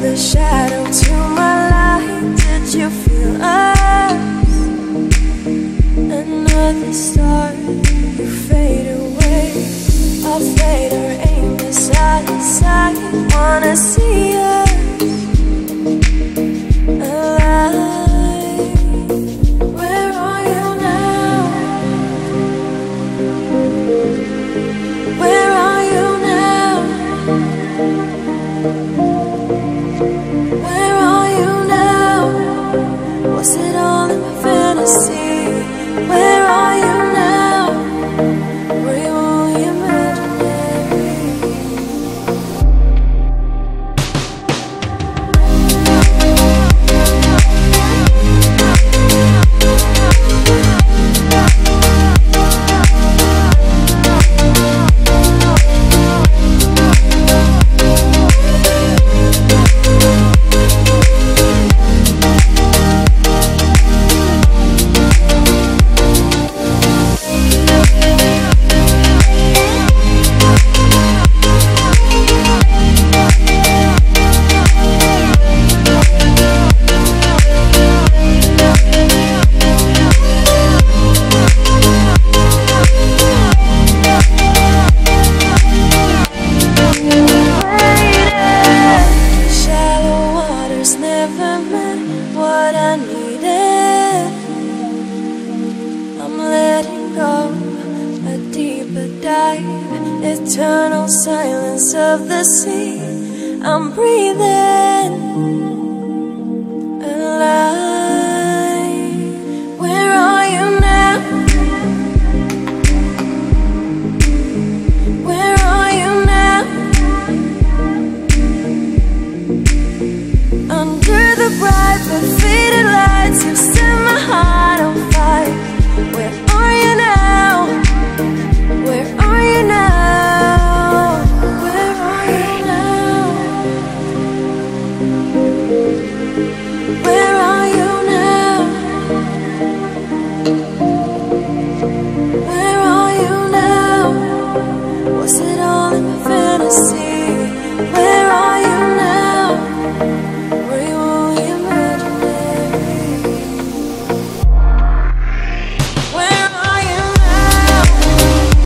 the shadow to my light. Did you feel us? Another star, you fade away. I'll fade our aim beside the side Wanna see us? Eternal silence of the sea. I'm breathing alive. Where are you now? Where are you now? Under the bright but faded lights, you